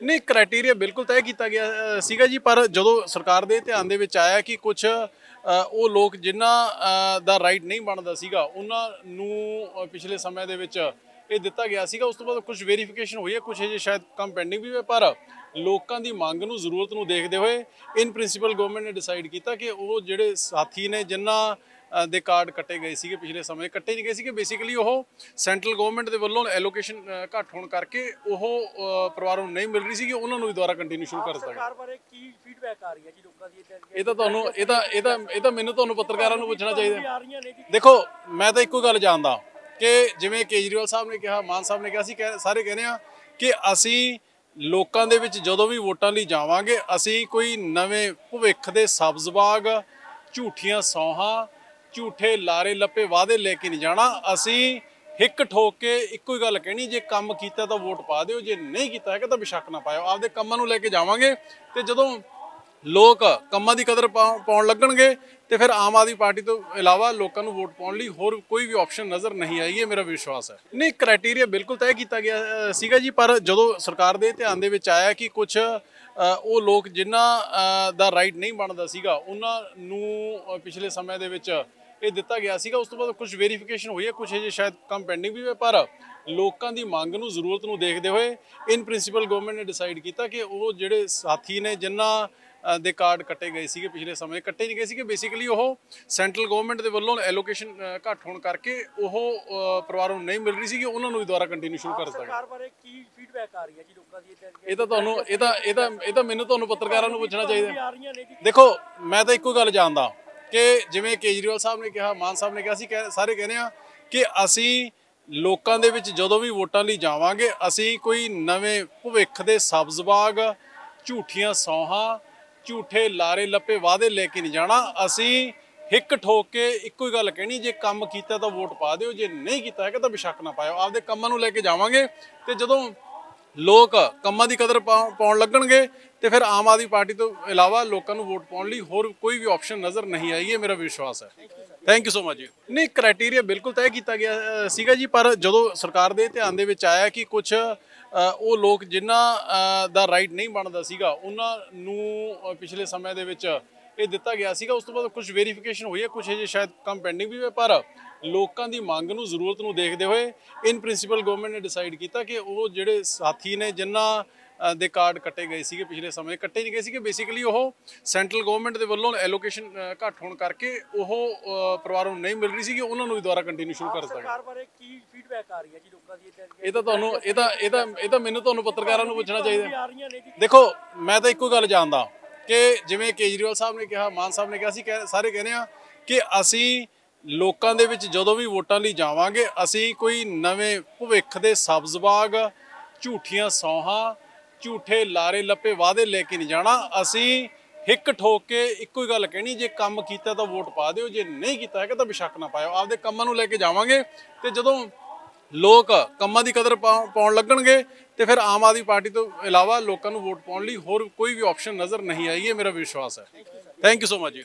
ਨਹੀਂ ਕ੍ਰਾਈਟੇਰੀਆ ਬਿਲਕੁਲ ਤੈਅ ਕੀਤਾ ਗਿਆ ਸੀਗਾ ਜੀ, ਪਰ ਜਦੋਂ ਸਰਕਾਰ ਦੇ ਧਿਆਨ ਦੇ ਵਿੱਚ ਆਇਆ ਕਿ ਕੁਝ ਉਹ ਲੋਕ ਜਿਨ੍ਹਾਂ ਦਾ ਰਾਈਟ ਨਹੀਂ ਬਣਦਾ ਸੀਗਾ, ਉਹਨਾਂ ਨੂੰ ਪਿਛਲੇ ਸਮੇਂ ਦੇ ਵਿੱਚ ਇਹ ਦਿੱਤਾ ਗਿਆ ਸੀਗਾ। ਉਸ ਤੋਂ ਬਾਅਦ ਕੁਝ ਵੈਰੀਫਿਕੇਸ਼ਨ ਹੋਈ ਹੈ ਕੁਝ ਅਜੇ ਸ਼ਾਇਦ ਕੰਮ ਪੈਂਡਿੰਗ ਵੀ ਹੈ ਪਰ ਲੋਕਾਂ ਦੀ ਮੰਗ ਨੂੰ ਜ਼ਰੂਰਤ ਨੂੰ ਦੇਖਦੇ ਹੋਏ ਇਨ ਪ੍ਰਿੰਸੀਪਲ ਗਵਰਨਮੈਂਟ ਨੇ ਡਿਸਾਈਡ ਕੀਤਾ ਕਿ ਉਹ ਜਿਹੜੇ ਸਾਥੀ ਨੇ ਜਿਨ੍ਹਾਂ ਦੇ ਕਾਰਡ ਕੱਟੇ ਗਏ ਸੀਗੇ ਪਿਛਲੇ ਸਮੇਂ ਕੱਟੇ ਨਹੀਂ ਗਏ ਸੀਗੇ। ਬੇਸਿਕਲੀ ਉਹ ਸੈਂਟਰਲ ਗਵਰਨਮੈਂਟ ਦੇ ਵੱਲੋਂ ਐਲੋਕੇਸ਼ਨ ਘੱਟ ਹੋਣ ਕਰਕੇ ਉਹ ਪਰਿਵਾਰਾਂ ਨੂੰ ਨਹੀਂ ਮਿਲ ਰਹੀ ਸੀਗੀ। ਉਹਨਾਂ ਨੂੰ ਵੀ ਦੁਬਾਰਾ ਕੰਟੀਨਿਊ ਸ਼ੁਰੂ ਕਰ ਦਿੱਤਾ ਗਿਆ। ਸਰਕਾਰ ਬਾਰੇ ਕੀ ਫੀਡਬੈਕ ਆ ਰਹੀ ਹੈ ਜੀ ਲੋਕਾਂ ਦੀ ਇਹ ਤਾਂ ਤੁਹਾਨੂੰ ਇਹ ਤਾਂ ਇਹ ਤਾਂ ਇਹ ਤਾਂ ਮੈਨੂੰ ਤੁਹਾਨੂੰ ਪੱਤਰਕਾਰਾਂ ਨੂੰ ਪੁੱਛਣਾ ਚਾਹੀਦਾ। ਦੇਖੋ ਮੈਂ ਤਾਂ ਇੱਕੋ ਗੱਲ ਜਾਣਦਾ। ਕਿ ਜਿਵੇਂ ਕੇਜਰੀਵਾਲ ਸਾਹਿਬ ਨੇ ਕਿਹਾ, ਮਾਨ ਸਾਹਿਬ ਨੇ ਕਿਹਾ, ਅਸੀਂ ਕਹਿ- ਸਾਰੇ ਕਹਿੰਦੇ ਆ ਕਿ ਅਸੀਂ ਲੋਕਾਂ ਦੇ ਵਿੱਚ ਜਦੋਂ ਵੀ ਵੋਟਾਂ ਲਈ ਜਾਵਾਂਗੇ, ਅਸੀਂ ਕੋਈ ਨਵੇਂ ਭਵਿੱਖ ਦੇ ਸਬਜ਼ ਬਾਗ ਝੂਠੀਆਂ ਸੌਹਾਂ, ਝੂਠੇ ਲਾਰੇ ਲੱਪੇ ਵਾਅਦੇ ਲੈ ਕੇ ਨਹੀਂ ਜਾਣਾ। ਅਸੀਂ ਹਿੱਕ ਠੋਕ ਕੇ ਇੱਕੋ ਹੀ ਗੱਲ ਕਹਿਣੀ, ਜੇ ਕੰਮ ਕੀਤਾ ਤਾਂ ਵੋਟ ਪਾ ਦਿਓ, ਜੇ ਨਹੀਂ ਕੀਤਾ ਹੈਗਾ ਤਾਂ ਬਿਸ਼ੱਕ ਨਾ ਪਾਇਓ। ਆਪਦੇ ਕੰਮਾਂ ਨੂੰ ਲੈ ਕੇ ਜਾਵਾਂਗੇ ਤੇ ਜਦੋਂ ਲੋਕ ਕੰਮਾਂ ਦੀ ਕਦਰ ਪਾ- ਪਾਉਣ ਲੱਗਣਗੇ ਤੇ ਫਿਰ ਆਮ ਆਦਮੀ ਪਾਰਟੀ ਤੋਂ ਇਲਾਵਾ ਲੋਕਾਂ ਨੂੰ ਵੋਟ ਪਾਉਣ ਲਈ ਹੋਰ ਕੋਈ ਵੀ ਆਪਸ਼ਨ ਨਜ਼ਰ ਨਹੀਂ ਆਈ, ਇਹ ਮੇਰਾ ਵਿਸ਼ਵਾਸ ਹੈ। ਨਹੀਂ ਕ੍ਰਾਈਟੇਰੀਆ ਬਿਲਕੁਲ ਤੈਅ ਕੀਤਾ ਗਿਆ ਸੀਗਾ ਜੀ, ਪਰ ਜਦੋਂ ਸਰਕਾਰ ਦੇ ਧਿਆਨ ਦੇ ਵਿੱਚ ਆਇਆ ਕਿ ਕੁਝ ਉਹ ਲੋਕ ਜਿਨ੍ਹਾਂ ਦਾ ਰਾਈਟ ਨਹੀਂ ਬਣਦਾ ਸੀਗਾ, ਉਹਨਾਂ ਨੂੰ ਪਿਛਲੇ ਸਮੇਂ ਦੇ ਵਿੱਚ ਇਹ ਦਿੱਤਾ ਗਿਆ ਸੀਗਾ, ਉਸ ਤੋਂ ਬਾਅਦ ਕੁਝ ਵੈਰੀਫਿਕੇਸ਼ਨ ਹੋਈ ਹੈ ਕੁਝ ਅਜੇ ਸ਼ਾਇਦ ਕੰਮ ਪੈਂਡਿੰਗ ਵੀ ਹੈ ਪਰ ਲੋਕਾਂ ਦੀ ਮੰਗ ਨੂੰ ਜ਼ਰੂਰਤ ਨੂੰ ਦੇਖਦੇ ਹੋਏ ਇਨ ਪ੍ਰਿੰਸੀਪਲ ਗਵਰਨਮੈਂਟ ਨੇ ਡਿਸਾਈਡ ਕੀਤਾ ਕਿ ਉਹ ਜਿਹੜੇ ਸਾਥੀ ਨੇ, ਜਿਨ੍ਹਾਂ ਦੇ ਕਾਰਡ ਕੱਟੇ ਗਏ ਸੀਗੇ ਪਿਛਲੇ ਸਮੇਂ। ਕੱਟੇ ਨਹੀਂ ਗਏ ਸੀਗੇ। ਬੇਸਿਕਲੀ ਉਹ ਸੈਂਟਰਲ ਗਵਰਨਮੈਂਟ ਦੇ ਵੱਲੋਂ ਐਲੋਕੇਸ਼ਨ ਘੱਟ ਹੋਣ ਕਰਕੇ ਉਹ ਪਰਿਵਾਰਾਂ ਨੂੰ ਨਹੀਂ ਮਿਲ ਰਹੀ ਸੀਗੀ। ਉਹਨਾਂ ਨੂੰ ਵੀ ਦੁਬਾਰਾ ਕੰਟੀਨਿਊ ਸ਼ੁਰੂ ਕਰ ਦਿੱਤਾ ਗਿਆ। ਸਰਕਾਰ ਬਾਰੇ ਕੀ ਫੀਡਬੈਕ ਆ ਰਹੀ ਹੈ ਜੀ ਲੋਕਾਂ ਦੀ ਇਹ ਤਾਂ ਤੁਹਾਨੂੰ ਇਹ ਤਾਂ ਇਹ ਤਾਂ ਇਹ ਤਾਂ ਮੈਨੂੰ ਤੁਹਾਨੂੰ ਪੱਤਰਕਾਰਾਂ ਨੂੰ ਪੁੱਛਣਾ ਚਾਹੀਦਾ। ਦੇਖੋ ਮੈਂ ਤਾਂ ਇੱਕੋ ਗੱਲ ਜਾਣਦਾ ਕਿ ਜਿਵੇਂ ਕੇਜਰੀਵਾਲ ਸਾਹਿਬ ਨੇ ਕਿਹਾ ਮਾਨ ਸਾਹਿਬ ਨੇ ਕਿਹਾ ਸੀ ਸਾਰੇ ਕਹਿੰਦੇ ਆ ਕਿ ਅਸੀਂ ਲੋਕਾਂ ਦੇ ਵਿੱਚ ਜਦੋਂ ਵੀ ਵੋਟਾਂ ਲਈ ਜਾਵਾਂਗੇ ਅਸੀਂ ਕੋਈ ਨਵੇਂ ਭਵਿੱਖ ਦੇ ਸਬਜ਼ ਬਾਗ ਝੂਠੀਆਂ ਸੌਹਾਂ ਝੂਠੇ ਲਾਰੇ ਲੱਪੇ ਵਾਅਦੇ ਲੈ ਕੇ ਨਹੀਂ ਜਾਣਾ। ਅਸੀਂ ਹਿੱਕ ਠੋਕ ਕੇ ਇੱਕੋ ਹੀ ਗੱਲ ਕਹਿਣੀ, ਜੇ ਕੰਮ ਕੀਤਾ ਤਾਂ ਵੋਟ ਪਾ ਦਿਓ, ਜੇ ਨਹੀਂ ਕੀਤਾ ਹੈਗਾ ਤਾਂ ਬਿਸ਼ੱਕ ਨਾ ਪਾਇਓ। ਆਪਦੇ ਕੰਮਾਂ ਨੂੰ ਲੈ ਕੇ ਜਾਵਾਂਗੇ ਤੇ ਜਦੋਂ ਲੋਕ ਕੰਮਾਂ ਦੀ ਕਦਰ ਪਾ- ਪਾਉਣ ਲੱਗਣਗੇ ਤੇ ਫਿਰ ਆਮ ਆਦਮੀ ਪਾਰਟੀ ਤੋਂ ਇਲਾਵਾ ਲੋਕਾਂ ਨੂੰ ਵੋਟ ਪਾਉਣ ਲਈ ਹੋਰ ਕੋਈ ਵੀ ਆਪਸ਼ਨ ਨਜ਼ਰ ਨਹੀਂ ਆਏਗੀ ਇਹ ਮੇਰਾ ਵਿਸ਼ਵਾਸ ਹੈ। ਥੈਂਕ ਯੂ ਸੋ ਮਚ ਜੀ। ਨਹੀਂ ਕ੍ਰਾਈਟੇਰੀਆ ਬਿਲਕੁਲ ਤੈਅ ਕੀਤਾ ਗਿਆ ਸੀਗਾ ਜੀ, ਪਰ ਜਦੋਂ ਸਰਕਾਰ ਦੇ ਧਿਆਨ ਦੇ ਵਿੱਚ ਆਇਆ ਕਿ ਕੁਝ ਉਹ ਲੋਕ ਜਿਨ੍ਹਾਂ ਦਾ ਰਾਈਟ ਨਹੀਂ ਬਣਦਾ ਸੀਗਾ, ਉਹਨਾਂ ਨੂੰ ਪਿਛਲੇ ਸਮੇਂ ਦੇ ਵਿੱਚ ਇਹ ਦਿੱਤਾ ਗਿਆ ਸੀਗਾ। ਉਸ ਤੋਂ ਬਾਅਦ ਕੁਝ ਵੈਰੀਫਿਕੇਸ਼ਨ ਹੋਈ ਹੈ ਕੁਝ ਅਜੇ ਸ਼ਾਇਦ ਕੰਮ ਪੈਂਡਿੰਗ ਵੀ ਹੈ ਪਰ ਲੋਕਾਂ ਦੀ ਮੰਗ ਨੂੰ, ਜ਼ਰੂਰਤ ਨੂੰ ਦੇਖਦੇ ਹੋਏ ਇਨ ਪ੍ਰਿੰਸੀਪਲ ਗਵਰਨਮੈਂਟ ਨੇ ਡਿਸਾਈਡ ਕੀਤਾ ਕਿ ਉਹ ਜਿਹੜੇ ਸਾਥੀ ਨੇ, ਜਿਨ੍ਹਾਂ ਦੇ ਕਾਰਡ ਕੱਟੇ ਗਏ ਸੀਗੇ ਪਿਛਲੇ ਸਮੇਂ। ਕੱਟੇ ਨਹੀਂ ਗਏ ਸੀਗੇ। ਬੇਸਿਕਲੀ ਉਹ ਸੈਂਟਰਲ ਗਵਰਨਮੈਂਟ ਦੇ ਵੱਲੋਂ ਐਲੋਕੇਸ਼ਨ ਘੱਟ ਹੋਣ ਕਰਕੇ ਉਹ ਪਰਿਵਾਰਾਂ ਨੂੰ ਨਹੀਂ ਮਿਲ ਰਹੀ ਸੀਗੀ। ਉਹਨਾਂ ਨੂੰ ਵੀ ਦੁਬਾਰਾ ਕੰਟੀਨਿਊ ਸ਼ੁਰੂ ਕਰ ਦਿੱਤਾ ਗਿਆ। ਸਰਕਾਰ ਬਾਰੇ ਕੀ ਫੀਡਬੈਕ ਆ ਰਹੀ ਹੈ ਜੀ ਲੋਕਾਂ ਦੀ ਇਹ ਤਾਂ ਤੁਹਾਨੂੰ ਇਹ ਤਾਂ ਇਹ ਤਾਂ ਇਹ ਤਾਂ ਮੈਨੂੰ ਤੁਹਾਨੂੰ ਪੱਤਰਕਾਰਾਂ ਨੂੰ ਪੁੱਛਣਾ ਚਾਹੀਦਾ। ਦੇਖੋ ਮੈਂ ਤਾਂ ਇੱਕੋ ਗੱਲ ਜਾਣਦਾ ਕਿ ਜਿਵੇਂ ਕੇਜਰੀਵਾਲ ਸਾਹਿਬ ਨੇ ਕਿਹਾ ਮਾਨ ਸਾਹਿਬ ਨੇ ਕਿਹਾ ਸੀ ਸਾਰੇ ਕਹਿੰਦੇ ਆ ਕਿ ਅਸੀਂ ਲੋਕਾਂ ਦੇ ਵਿੱਚ ਜਦੋਂ ਵੀ ਵੋਟਾਂ ਲਈ ਜਾਵਾਂਗੇ ਅਸੀਂ ਕੋਈ ਨਵੇਂ ਭਵਿੱਖ ਦੇ ਸਬਜ਼ ਬਾਗ ਝੂਠੀਆਂ ਸੌਹਾਂ ਝੂਠੇ ਲਾਰੇ ਲੱਪੇ ਵਾਅਦੇ ਲੈ ਕੇ ਨਹੀਂ ਜਾਣਾ। ਅਸੀਂ ਹਿੱਕ ਠੋਕ ਕੇ ਇੱਕੋ ਹੀ ਗੱਲ ਕਹਿਣੀ, ਜੇ ਕੰਮ ਕੀਤਾ ਤਾਂ ਵੋਟ ਪਾ ਦਿਓ, ਜੇ ਨਹੀਂ ਕੀਤਾ ਹੈਗਾ ਤਾਂ ਬਿਸ਼ੱਕ ਨਾ ਪਾਇਓ। ਆਪਦੇ ਕੰਮਾਂ ਨੂੰ ਲੈ ਕੇ ਜਾਵਾਂਗੇ ਤੇ ਜਦੋਂ ਲੋਕ ਕੰਮਾਂ ਦੀ ਕਦਰ ਪਾ- ਪਾਉਣ ਲੱਗਣਗੇ ਤੇ ਫਿਰ ਆਮ ਆਦਮੀ ਪਾਰਟੀ ਤੋਂ ਇਲਾਵਾ ਲੋਕਾਂ ਨੂੰ ਵੋਟ ਪਾਉਣ ਲਈ ਹੋਰ ਕੋਈ ਵੀ ਆਪਸ਼ਨ ਨਜ਼ਰ ਨਹੀਂ ਆਏਗੀ ਇਹ ਮੇਰਾ ਵਿਸ਼ਵਾਸ ਹੈ। ਥੈਂਕ ਯੂ ਸੋ ਮਚ ਜੀ।